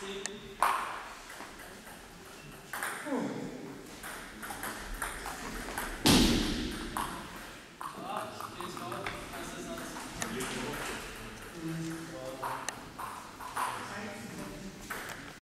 Sim.